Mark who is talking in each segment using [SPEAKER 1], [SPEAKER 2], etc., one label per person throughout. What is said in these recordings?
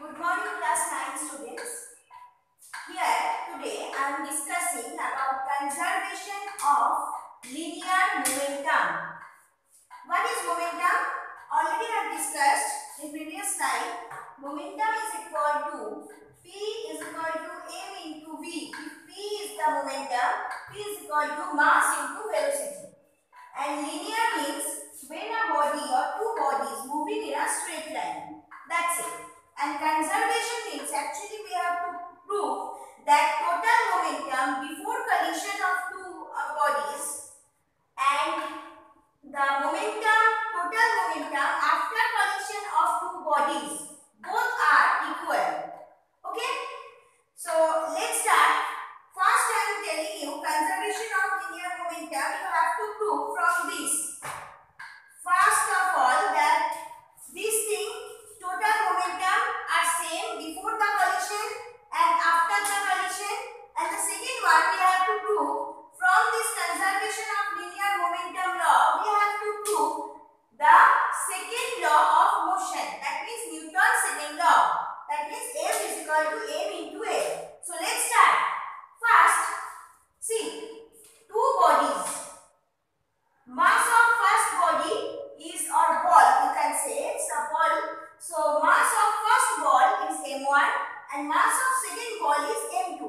[SPEAKER 1] Good morning class 9 students. Here today I am discussing about conservation of linear momentum. What is momentum? Already I have discussed in previous slide. Momentum is equal to P is equal to m into v. If P is the momentum, P is equal to mass into velocity. And linear means when a body or two bodies moving in a straight line. That's it. And conservation means actually we have to prove that total momentum before collision of two uh, bodies and the momentum, total momentum after collision of two bodies both are equal. Okay? So let's start. First I am telling you conservation of linear momentum you have to prove from this. First of all that this thing total momentum are same before the collision and after the collision and the second one we have to prove from this conservation of linear momentum law we have to prove the second law of motion that means Newton's second law that means F is equal to m into a. So let's start. First see two bodies mass of first body is or ball you can say it's a ball so mass of first ball is m1 and mass of second ball is m2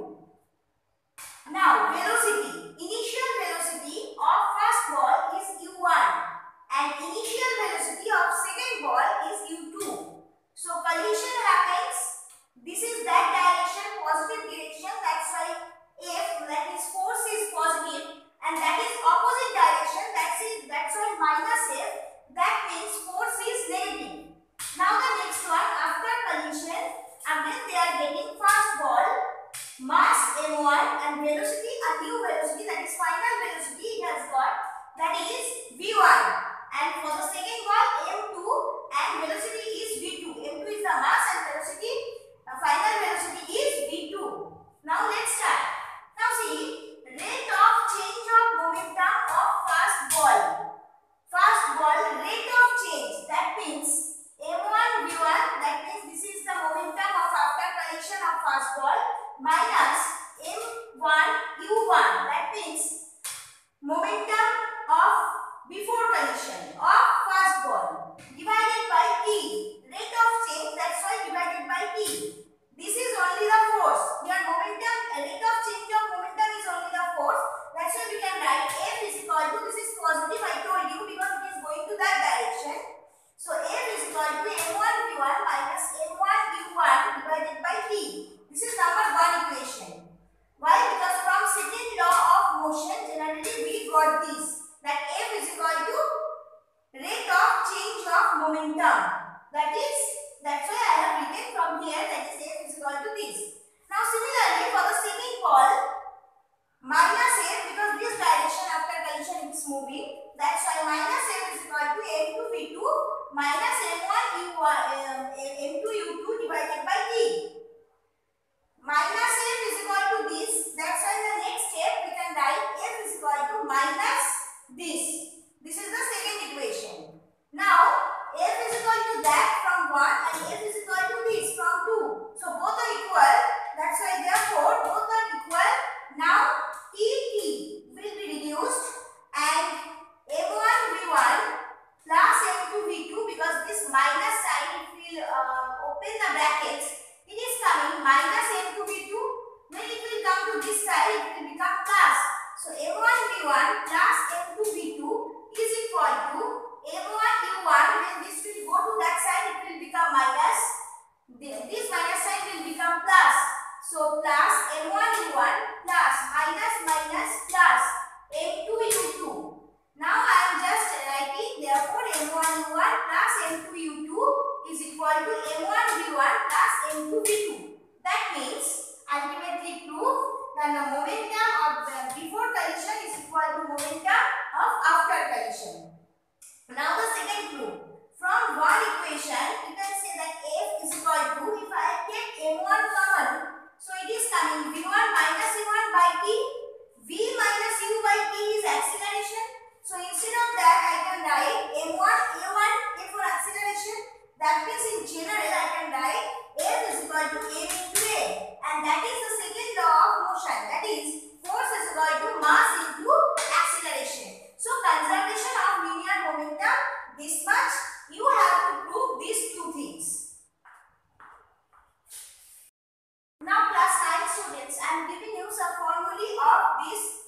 [SPEAKER 1] now velocity. Initial velocity of first ball is u1 and initial velocity of second ball is u2 so collision happens. This is that direction positive direction. That's why f that is force is positive and that is opposite direction that's it that's why minus f that means force is negative now the next one after collision again they are getting fast ball mass m1 velocity a new velocity that is final velocity it has got that is v1 and for the second ball m2 and velocity is v2 m2 is the mass and velocity the final velocity is v2 now let's start. Now see rate of change of momentum of fast ball. Fast ball rate of change. That means m1 v1 that means this is the momentum of after collision of fast ball minus m1 u1 that means momentum of before collision of fast ball divided by t rate of change that's why divided by t this is only the force your momentum rate of change of momentum is only the force that's why we can write f is equal to this is positive i told you because it is going to that direction so f is equal to m1 v1 minus m1 u1 divided by t this is number one equation why because from second law of motion generally we got this that f is equal to rate of change of that is that's why i have written from here that is f is equal to this now similarly for the second ball minus f because this direction after collision it is moving. That's why minus f is equal to m2 v2 minus m1 u1 um, m2 u2 divided by t minus f is equal to this. That's why the next step we can write f is equal to minus this. This is the second equation now f is equal to that from 1 and f is equal to this from 2 so both are equal that's why therefore both are equal now t t will be reduced and m1 v1 plus m2 v2 because this minus sign if we uh, open the brackets it is coming minus m2 v2 when it will come to this side it will become plus so m1 v1 plus m2 v2 is equal to m1 u1 when this will go to that side it will become minus. This, minus sign will become plus. So plus m1 u1 plus minus minus plus m2 u2 now I am just writing therefore m1 u1 plus m2 u2 is equal to m1 v1 plus m2 v2 then the momentum of the before collision is equal to momentum of after collision. Now the second group. From one equation, you can say that F is equal to, if I take M1 common, so it is coming V1 minus U1 by T, V minus U by T is acceleration. So instead of that, I can write M1, A1, A for acceleration. That means in general, I can write F is equal to M into A. And that is the is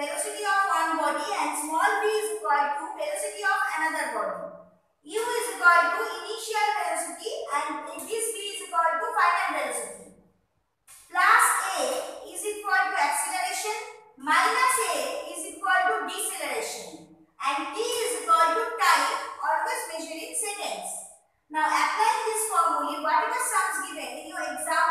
[SPEAKER 1] velocity of one body and small v is equal to velocity of another body. u is equal to initial velocity and this v is equal to final velocity. Plus a is equal to acceleration minus a is equal to deceleration and t is equal to time always measured in seconds. Now applying this formula whatever sums given in your example